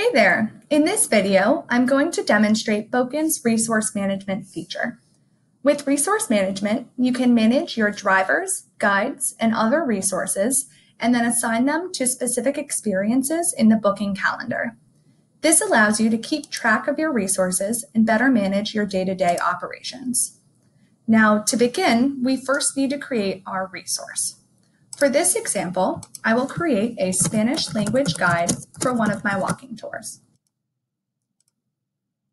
Hey there! In this video, I'm going to demonstrate Bókun's resource management feature. With resource management, you can manage your drivers, guides, and other resources, and then assign them to specific experiences in the booking calendar. This allows you to keep track of your resources and better manage your day-to-day -day operations. Now, to begin, we first need to create our resource. For this example, I will create a Spanish language guide for one of my walking tours.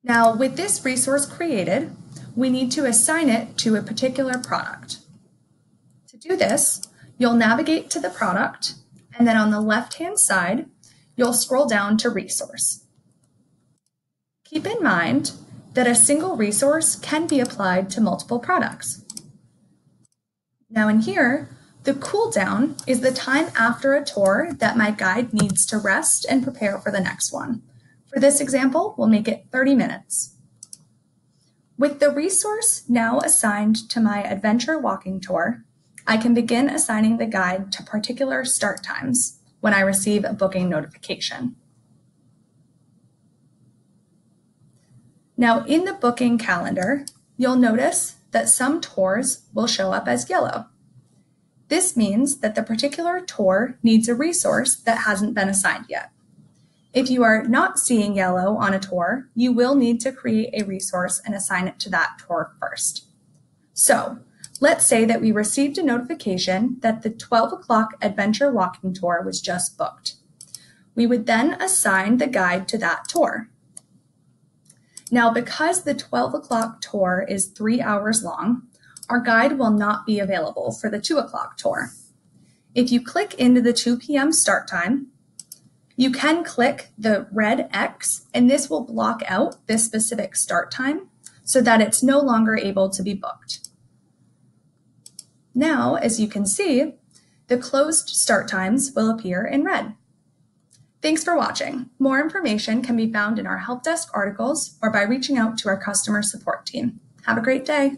Now, with this resource created, we need to assign it to a particular product. To do this, you'll navigate to the product, and then on the left-hand side, you'll scroll down to Resource. Keep in mind that a single resource can be applied to multiple products. Now in here, the cool down is the time after a tour that my guide needs to rest and prepare for the next one. For this example, we'll make it 30 minutes. With the resource now assigned to my adventure walking tour, I can begin assigning the guide to particular start times when I receive a booking notification. Now in the booking calendar, you'll notice that some tours will show up as yellow. This means that the particular tour needs a resource that hasn't been assigned yet. If you are not seeing yellow on a tour, you will need to create a resource and assign it to that tour first. So let's say that we received a notification that the 12 o'clock adventure walking tour was just booked. We would then assign the guide to that tour. Now, because the 12 o'clock tour is three hours long, our guide will not be available for the 2 o'clock tour. If you click into the 2 p.m. start time, you can click the red X and this will block out this specific start time so that it's no longer able to be booked. Now, as you can see, the closed start times will appear in red. Thanks for watching. More information can be found in our help desk articles or by reaching out to our customer support team. Have a great day.